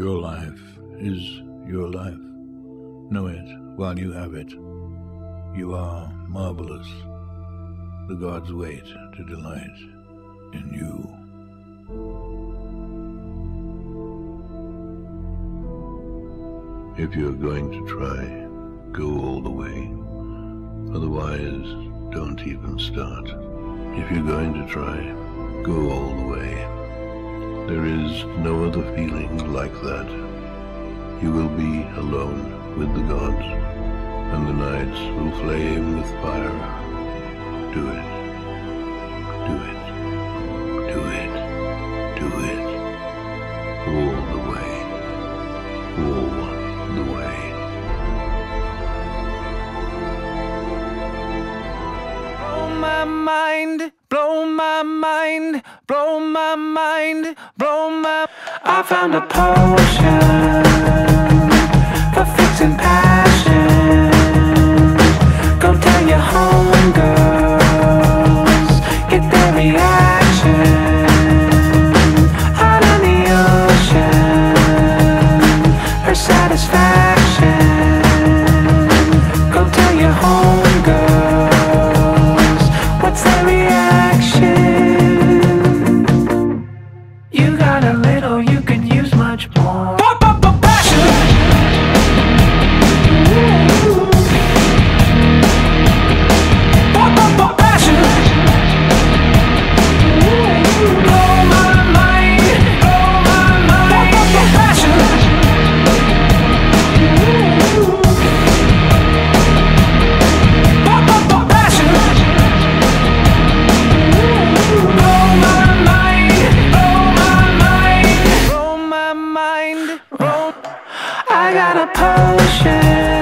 Your life is your life. Know it while you have it. You are marvelous. The gods wait to delight in you. If you're going to try, go all the way. Otherwise, don't even start. If you're going to try, go all the way. There is no other feeling like that. You will be alone with the gods, and the nights will flame with fire. Do it. Do it. Do it. Do it. All the way. All the way. Blow my my mind, blow my mind, blow my I found a potion for fixing passion. Go tell your homegirls, get their reaction. Out on the ocean, her satisfaction. I got a potion.